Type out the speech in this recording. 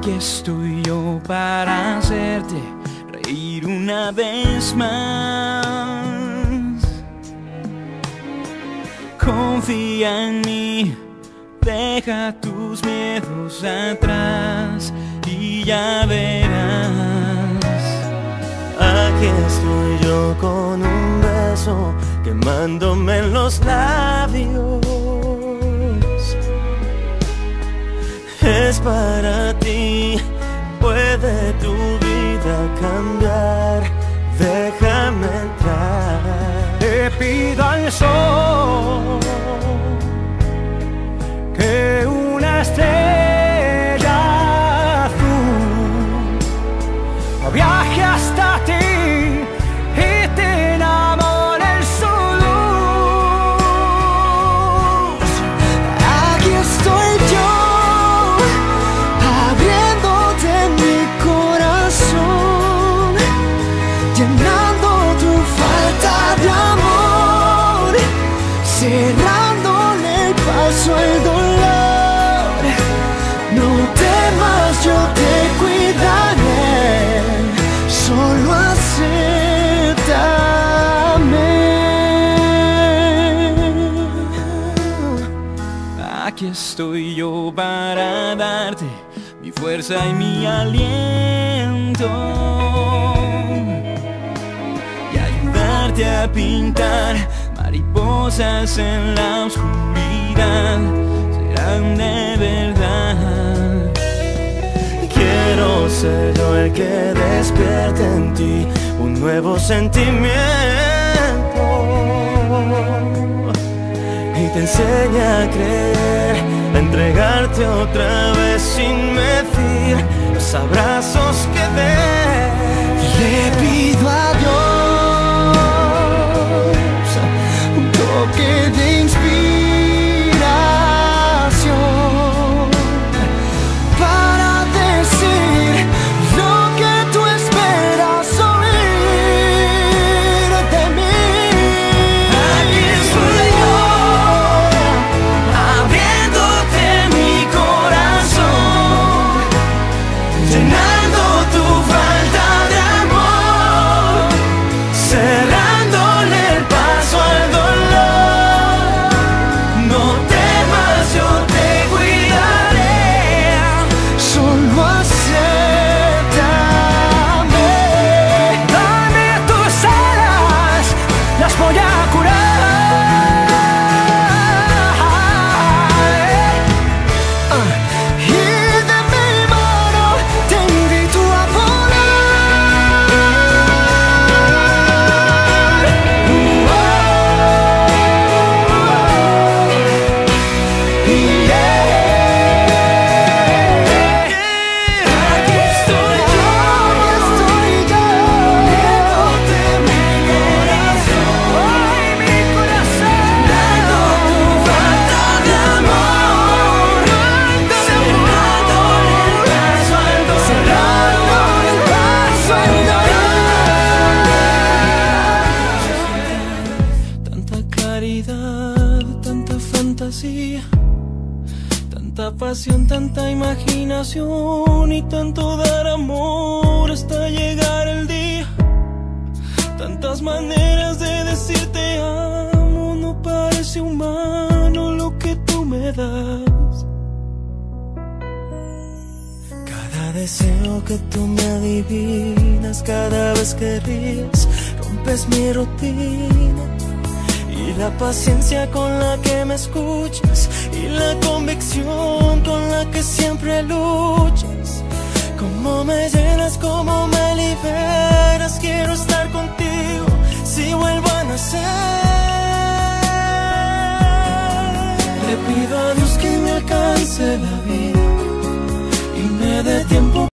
Aquí estoy yo para hacerte reír una vez más. Confía en mí, deja tus miedos atrás y ya verás. Aquí estoy yo con un beso quemándome en los labios. Es para puede tu vida cambiar. Déjame entrar. Te pido sol cerrándole el paso al dolor. No temas, yo te cuidaré, solo acéptame. Aquí estoy yo para darte mi fuerza y mi aliento y ayudarte a pintar mariposas en la oscuridad. Serán de verdad. Quiero ser yo el que despierte en ti un nuevo sentimiento y te enseñe a creer, a entregarte otra vez sin medir los abrazos que des. Le pido a tanta fantasía, tanta pasión, tanta imaginación y tanto dar amor hasta llegar el día. Tantas maneras de decirte amo, no parece humano lo que tú me das. Cada deseo que tú me adivinas, cada vez que ríes, rompes mi rutina y la paciencia con la que me escuchas y la convicción con la que siempre luchas. Como me llenas, como me liberas, quiero estar contigo si vuelvo a nacer. Le pido a Dios que me alcance la vida y me dé tiempo.